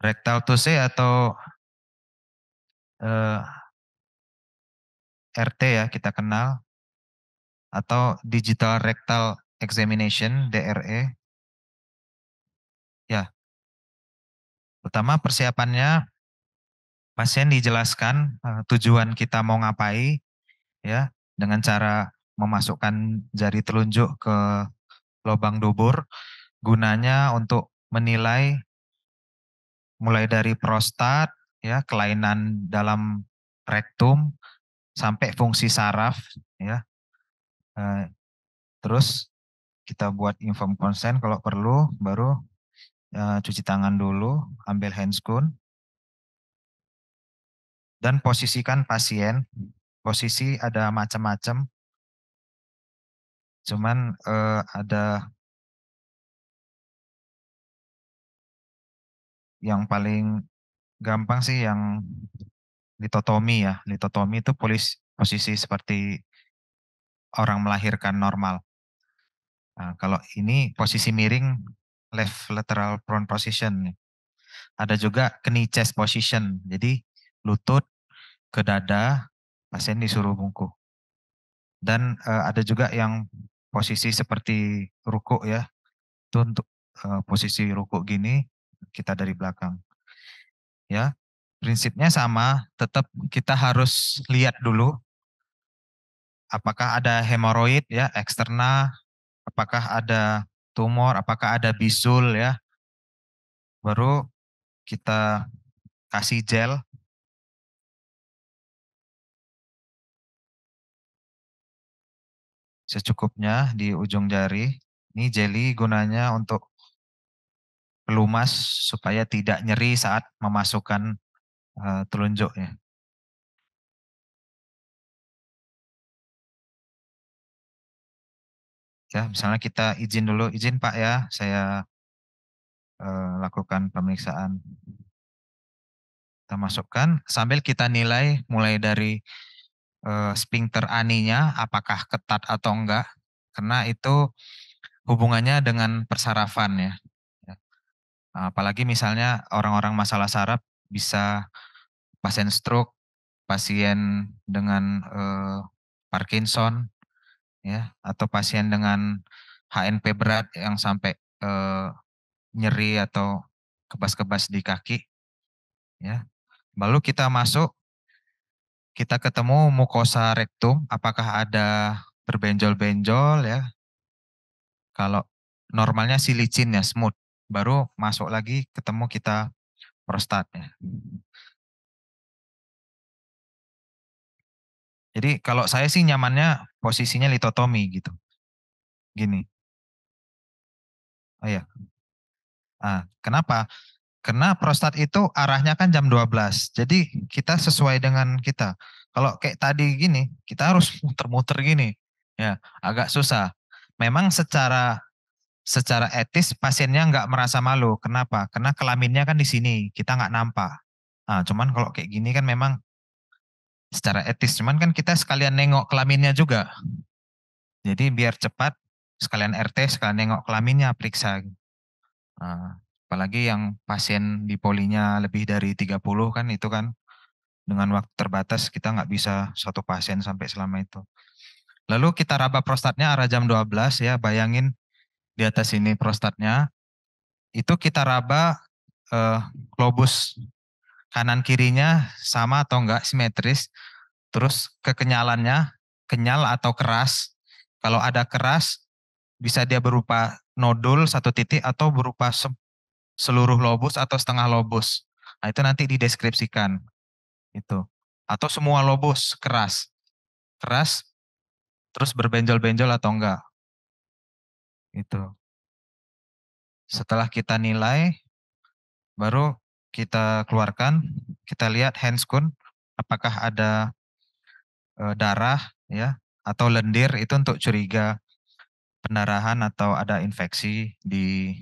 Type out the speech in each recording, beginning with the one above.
Rectal tuse atau eh, RT ya kita kenal atau digital rectal examination DRE. Ya. Pertama persiapannya pasien dijelaskan uh, tujuan kita mau ngapai ya dengan cara memasukkan jari telunjuk ke lubang dubur gunanya untuk menilai mulai dari prostat ya kelainan dalam rektum sampai fungsi saraf ya uh, terus kita buat inform consent kalau perlu baru uh, cuci tangan dulu ambil handscoon dan posisikan pasien. Posisi ada macam-macam. Cuman uh, ada yang paling gampang sih yang litotomi ya. Litotomi itu polis, posisi seperti orang melahirkan normal. Nah, kalau ini posisi miring left lateral prone position. Ada juga knee chest position. Jadi lutut ke dada, pasien disuruh bungkuk. Dan uh, ada juga yang posisi seperti ruku ya, itu untuk uh, posisi ruku gini, kita dari belakang. Ya, prinsipnya sama, tetap kita harus lihat dulu apakah ada hemoroid ya eksterna, apakah ada tumor, apakah ada bisul ya. Baru kita kasih gel secukupnya di ujung jari. Ini jelly gunanya untuk pelumas supaya tidak nyeri saat memasukkan uh, telunjuk ya. Ya, misalnya kita izin dulu, izin Pak ya, saya uh, lakukan pemeriksaan. Kita masukkan sambil kita nilai mulai dari uh, sphincter aninya apakah ketat atau enggak karena itu hubungannya dengan persarafan ya. Apalagi misalnya orang-orang masalah saraf bisa pasien stroke, pasien dengan uh, Parkinson ya atau pasien dengan HNP berat yang sampai uh, nyeri atau kebas-kebas di kaki ya. Lalu kita masuk kita ketemu mukosa rektum, apakah ada berbenjol-benjol ya. Kalau normalnya silicin ya, smooth. Baru masuk lagi ketemu kita prostat ya. Jadi kalau saya sih nyamannya posisinya litotomi gitu. Gini. Oh ya. Ah, kenapa? Karena prostat itu arahnya kan jam 12. Jadi kita sesuai dengan kita. Kalau kayak tadi gini, kita harus muter-muter gini. Ya, agak susah. Memang secara secara etis pasiennya nggak merasa malu. Kenapa? Karena kelaminnya kan di sini, kita nggak nampak. Nah, cuman kalau kayak gini kan memang secara etis. Cuman kan kita sekalian nengok kelaminnya juga. Jadi biar cepat, sekalian RT, sekalian nengok kelaminnya, periksa. Nah, apalagi yang pasien di polinya lebih dari 30 kan itu kan dengan waktu terbatas kita nggak bisa satu pasien sampai selama itu. Lalu kita raba prostatnya arah jam 12 ya, bayangin di atas ini prostatnya. Itu kita raba eh, globus kanan kirinya sama atau enggak simetris. Terus kekenyalannya kenyal atau keras. Kalau ada keras bisa dia berupa nodul satu titik atau berupa seluruh lobus atau setengah lobus. Nah, itu nanti dideskripsikan. Itu. Atau semua lobus keras. Keras terus berbenjol-benjol atau enggak. Itu. Setelah kita nilai baru kita keluarkan, kita lihat handscoon apakah ada e, darah ya atau lendir itu untuk curiga pendarahan atau ada infeksi di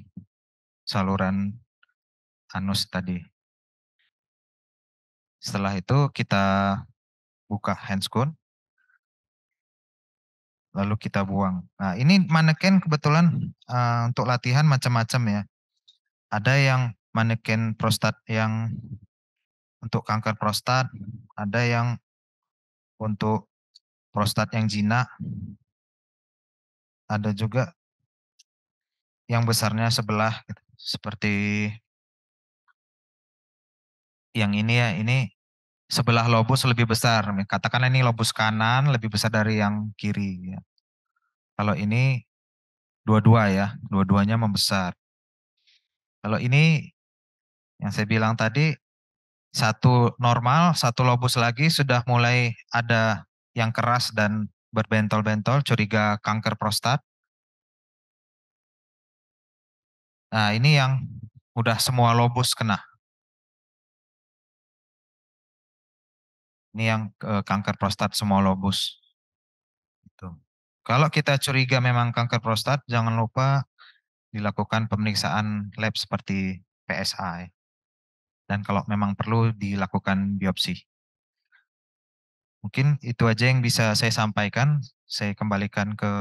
saluran anus tadi. Setelah itu kita buka handscoon, lalu kita buang. Nah ini maneken kebetulan uh, untuk latihan macam-macam ya. Ada yang manekin prostat yang untuk kanker prostat, ada yang untuk prostat yang jinak, ada juga yang besarnya sebelah gitu, seperti yang ini ya, ini sebelah lobus lebih besar. Katakanlah ini lobus kanan lebih besar dari yang kiri. Ya. Kalau ini dua-dua ya, dua-duanya membesar. Kalau ini yang saya bilang tadi satu normal, satu lobus lagi sudah mulai ada yang keras dan berbentol-bentol, curiga kanker prostat. Nah ini yang udah semua lobus kena. Ini yang kanker prostat semua lobus. Itu. Kalau kita curiga memang kanker prostat, jangan lupa dilakukan pemeriksaan lab seperti PSA. Dan kalau memang perlu dilakukan biopsi. Mungkin itu aja yang bisa saya sampaikan. Saya kembalikan ke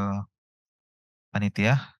panitia.